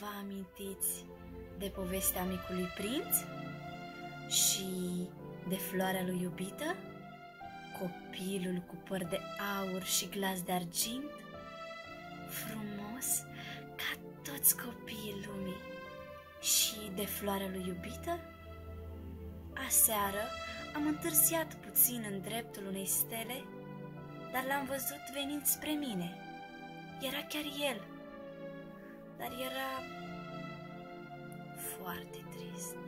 Vă amintiți de povestea micului prinț și de floarea lui iubită? Copilul cu păr de aur și glas de argint? Frumos ca toți copiii lumii. Și de floarea lui iubită? Aseară am întârziat puțin în dreptul unei stele, dar l-am văzut venind spre mine. Era chiar el, dar era foarte trist.